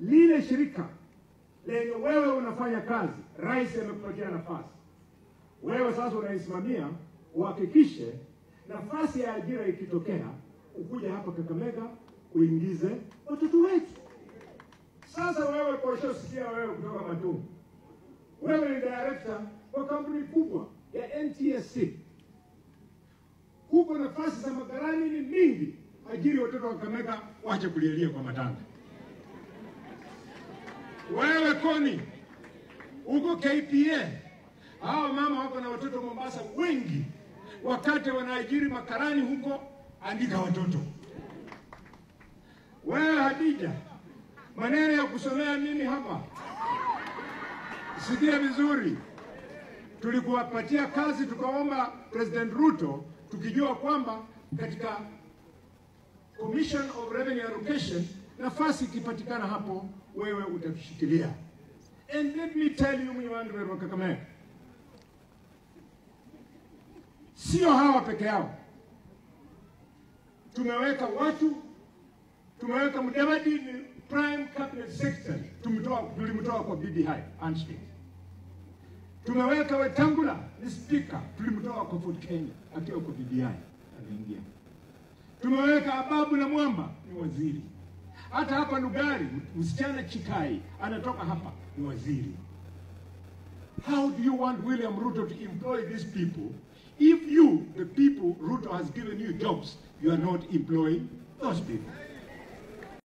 lile shirika lenye wewe unafanya kazi, rais amekupatia nafasi, wewe sasa unaisimamia, uhakikishe nafasi ya ajira ikitokea, ukuja hapa Kakamega uingize watoto wetu. Sasa wewe koshosikia wewe kutoka Matungu, wewe ni director wa kampuni kubwa ya NTSC, huko nafasi za magarani ni mingi, ajiri watoto wa Kakamega, wache kulielia kwa matanga. Wewe Koni uko KPA, hao mama wako na watoto Mombasa wengi, wakati wanaajiri makarani huko, andika watoto. Wewe Hadija, maneno ya kusomea nini hapa? Sikia vizuri, tulikuwapatia kazi, tukaomba President Ruto tukijua kwamba katika Commission of Revenue Allocation nafasi ikipatikana hapo, wewe utatushikilia. And let me tell you, Mwiwandre wa Kakamega, sio hawa peke yao, tumeweka watu, tumeweka Mudavadi ni prime cabinet secretary, tumtoa tulimtoa kwa BBI Anstey. Tumeweka Wetangula ni speaker, tulimtoa kwa Ford Kenya akiwa kwa BBI aliingia. Tumeweka Ababu na Mwamba ni waziri. Hata hapa Lugari msichana Chikai anatoka hapa ni waziri. How do you want William Ruto to employ these people if you, the people Ruto has given you jobs, you are not employing those people?